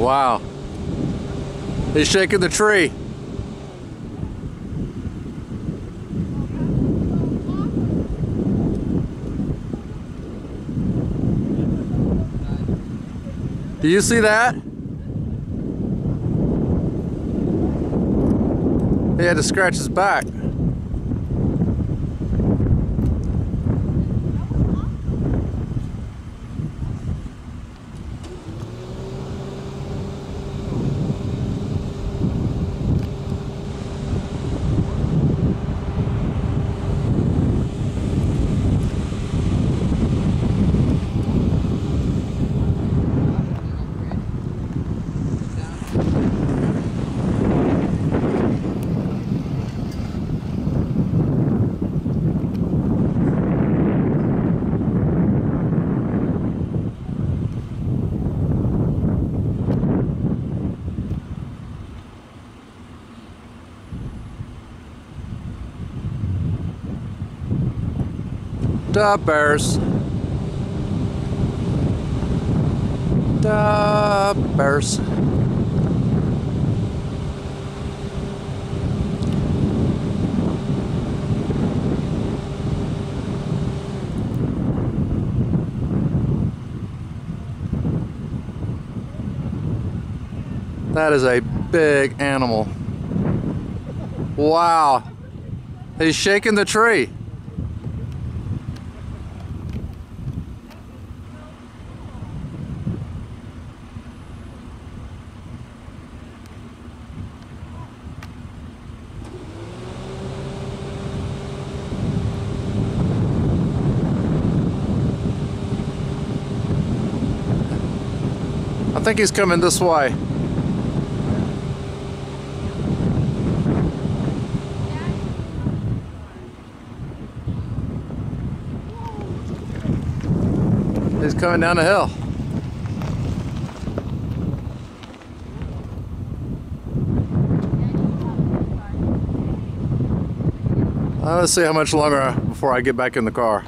Wow. He's shaking the tree. Do you see that? He had to scratch his back. Da bears. Bears. That is a big animal. Wow. He's shaking the tree. I think he's coming this way. He's coming down the hill. Let's see how much longer before I get back in the car.